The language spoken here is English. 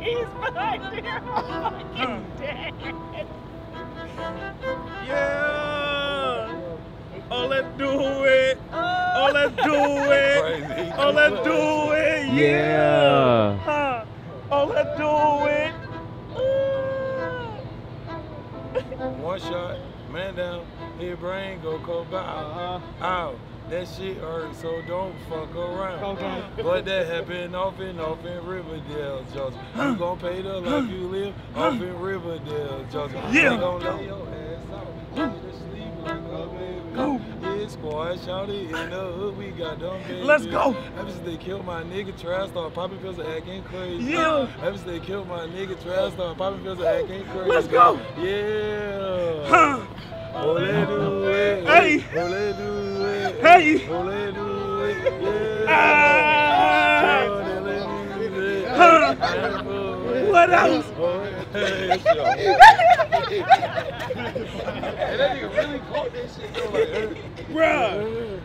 Yeah. Oh, let's do it. Oh, let's do it. Crazy. Oh, let's do it. Yeah. Huh. Oh, let's do it. One shot, man down, his brain go cold bow. Uh-huh. Ow, that shit hurt, so don't fuck around. But that happened off and off in Riverdale, Georgia. You gon' pay the life you live off in Riverdale, Georgia. Yeah. They gon' lay your ass out, squad, shouty in the hood, we got them baby. Let's go. Ever since they killed my nigga, trash started popping pills and acting crazy. Yeah. Ever since they killed my nigga, trash started popping pills and acting crazy. Let's go. Yeah. Huh. Ole do it. Hey. Ole do it. Hey. Ole do it. Ah. Yeah. It. Huh. What else? Hey, that nigga really caught that shit though. Like, Bruh. Uh.